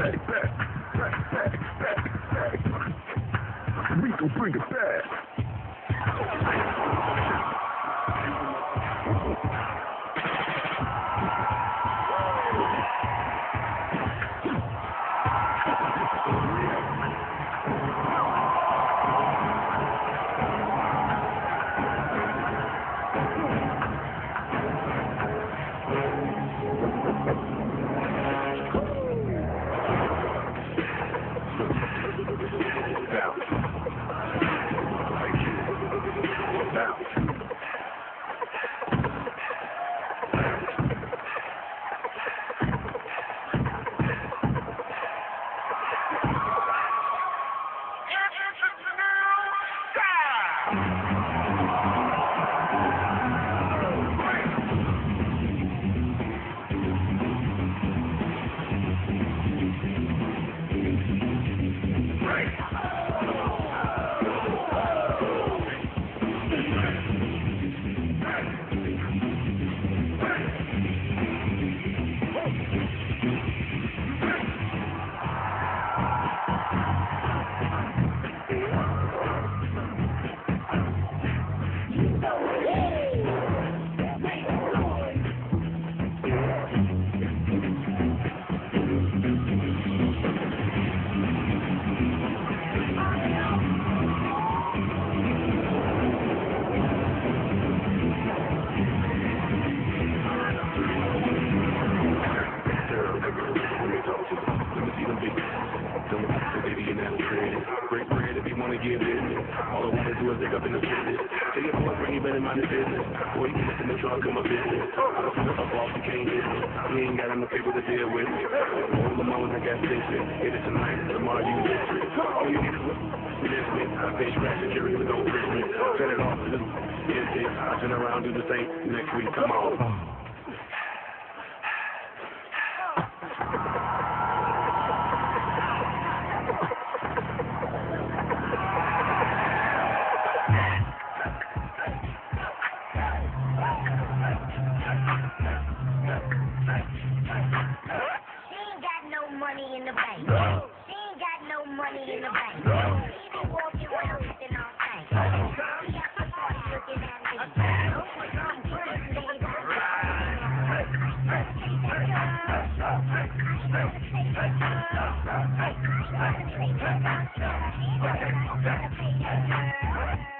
back, back, back, back, back. We gon' bring it back. Sorry. Great prayer if you want to get business. All I want to do is dig up in the business. Tell your boy, bring you better mind his business. Boy, you can get in the trunk of my business. I don't feel like a boss, you can't get me. He ain't got enough people to deal with. All the moments I got station. it tonight, tomorrow you get it. All you need is listen. I face rap security with no prison. turn it off, just empty. I turn around, do the same. Next week, come on. Thank you.